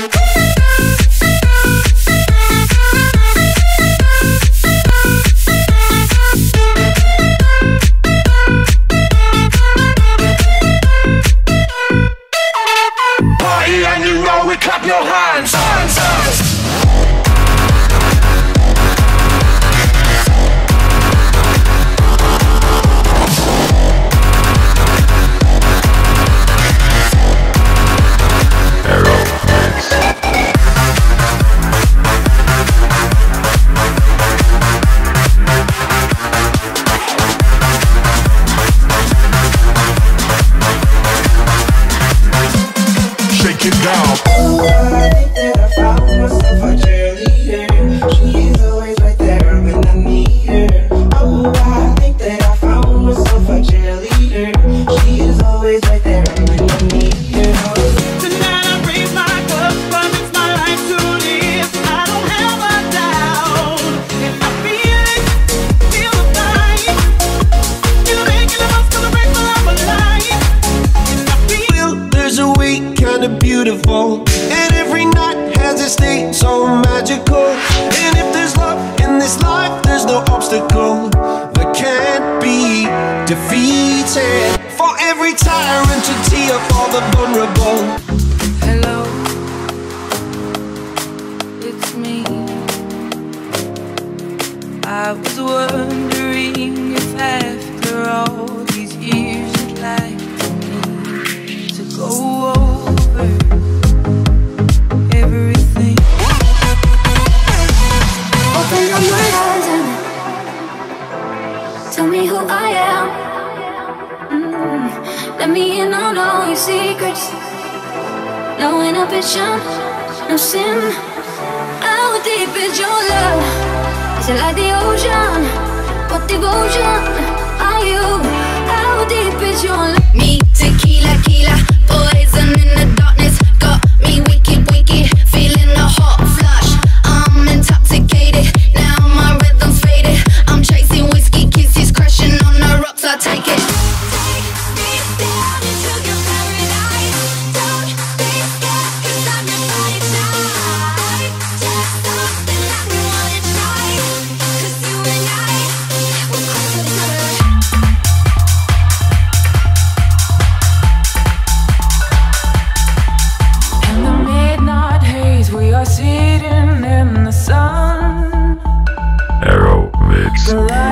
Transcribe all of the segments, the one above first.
Oh, oh, oh, oh, is no obstacle that can't be defeated. For every tyrant to tear for the vulnerable. Tell me who I am. Mm. Let me in on all your secrets. No inhibition, no sin. How deep is your love? Is it like the ocean? What devotion are you? Mix.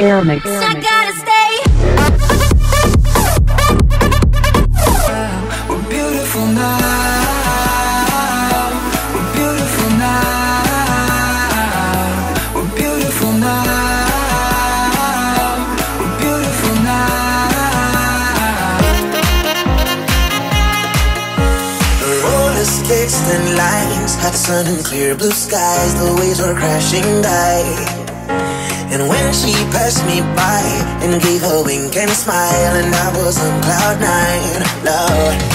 Air mix. I gotta stay. We're beautiful now. And lines, hot sun and clear blue skies. The waves were crashing by. And when she passed me by and gave a wink and a smile, and I was on cloud nine, love.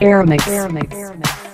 Aeromix. Aeromix. Aeromix.